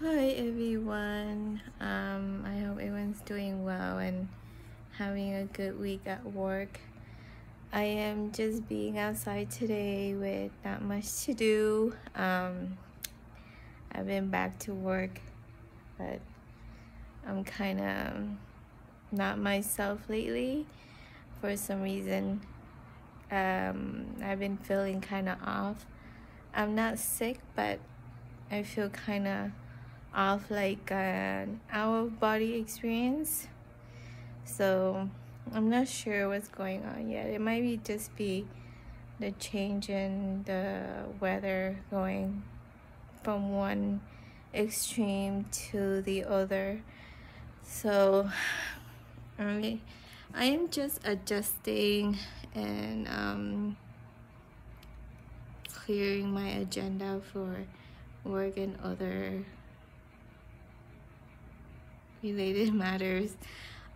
Hi everyone. Um, I hope everyone's doing well and having a good week at work. I am just being outside today with not much to do. Um, I've been back to work, but I'm kind of not myself lately for some reason. Um, I've been feeling kind of off. I'm not sick, but I feel kind of off like an out of body experience. So I'm not sure what's going on yet. It might be just be the change in the weather going from one extreme to the other. So I I am just adjusting and um, clearing my agenda for work and other related matters.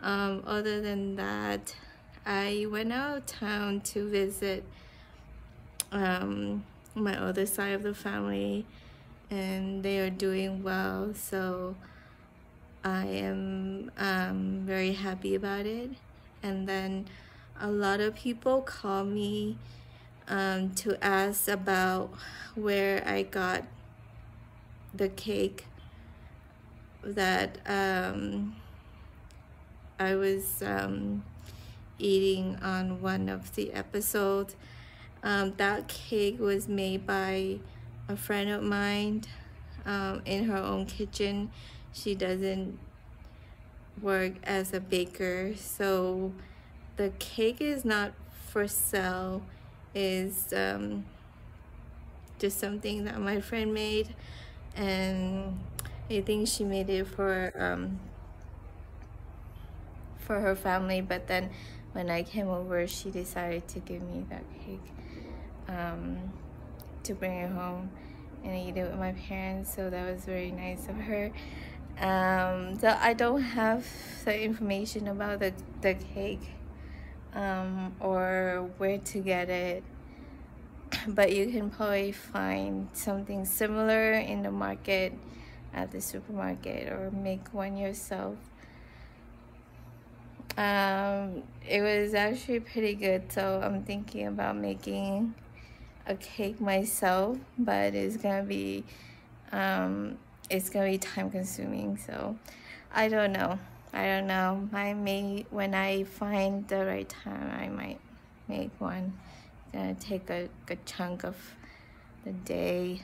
Um, other than that, I went out of town to visit um, my other side of the family, and they are doing well. So I am um, very happy about it. And then a lot of people call me um, to ask about where I got the cake that um, I was um, eating on one of the episodes. Um, that cake was made by a friend of mine um, in her own kitchen. She doesn't work as a baker, so the cake is not for sale. Is um, just something that my friend made, and I think she made it for um, for her family, but then when I came over, she decided to give me that cake um, to bring it home and eat it with my parents. So that was very nice of her. Um, so I don't have the information about the, the cake um, or where to get it but you can probably find something similar in the market at the supermarket or make one yourself. Um, it was actually pretty good, so I'm thinking about making a cake myself, but it's gonna be um, it's gonna be time consuming. So I don't know. I don't know. I may when I find the right time, I might make one. It's gonna take a good chunk of the day.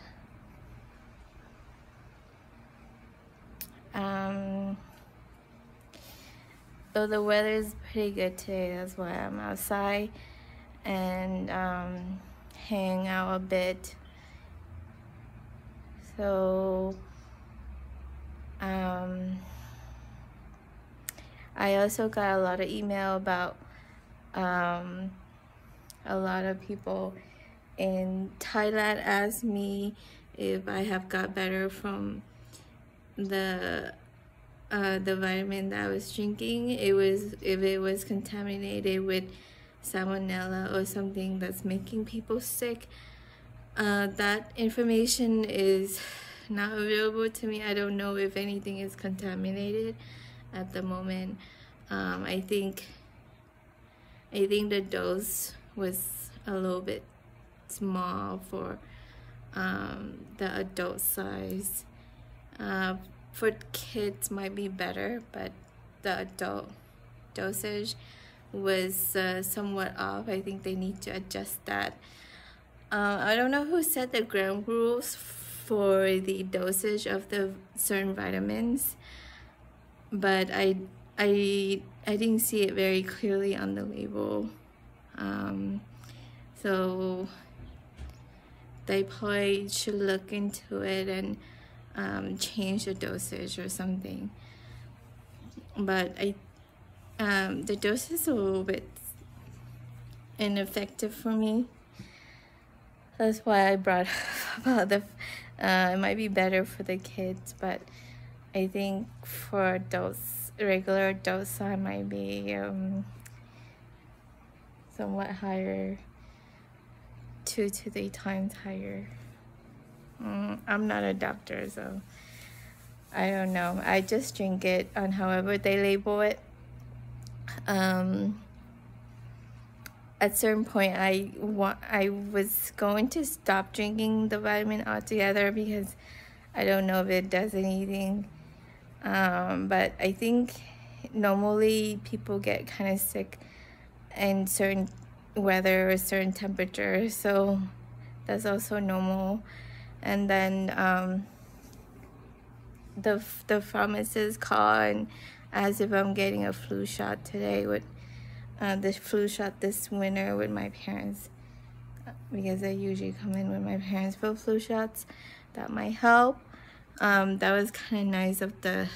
Um, though the weather is pretty good today, that's why I'm outside and um, hang out a bit. So, um, I also got a lot of email about um, a lot of people in Thailand asked me if I have got better from the uh, the vitamin that I was drinking, it was if it was contaminated with salmonella or something that's making people sick. Uh, that information is not available to me. I don't know if anything is contaminated at the moment. Um, I think I think the dose was a little bit small for um, the adult size. Uh, for kids might be better, but the adult dosage was uh, somewhat off. I think they need to adjust that. Uh, I don't know who set the ground rules for the dosage of the certain vitamins, but I I I didn't see it very clearly on the label. Um, so they probably should look into it and um, change the dosage or something. But I, um, the dose is a little bit ineffective for me. That's why I brought about the. Uh, it might be better for the kids, but I think for adults, regular adults, I might be um, somewhat higher two to three times higher. Mm, I'm not a doctor, so I don't know. I just drink it on however they label it. Um, at certain point, I want I was going to stop drinking the vitamin altogether because I don't know if it does anything. Um, but I think normally people get kind of sick in certain weather or certain temperature, so that's also normal. And then um, the the pharmacist call and as if I'm getting a flu shot today with uh, the flu shot this winter with my parents because I usually come in with my parents for flu shots. That might help. Um, that was kind of nice of the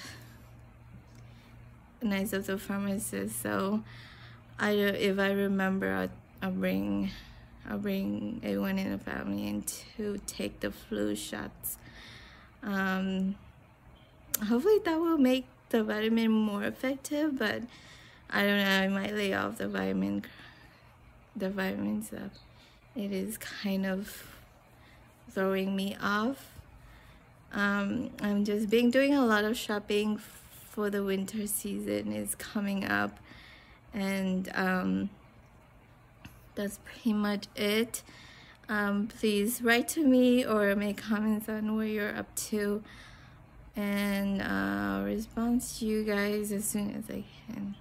nice of the pharmacist. So I if I remember, I'll, I'll bring I'll bring everyone in the family in to take the flu shots. Um, hopefully that will make the vitamin more effective, but I don't know, I might lay off the vitamin, the vitamin stuff. It is kind of throwing me off. Um, I'm just been doing a lot of shopping for the winter season is coming up and um, that's pretty much it. Um, please write to me or make comments on what you're up to and uh, respond to you guys as soon as I can.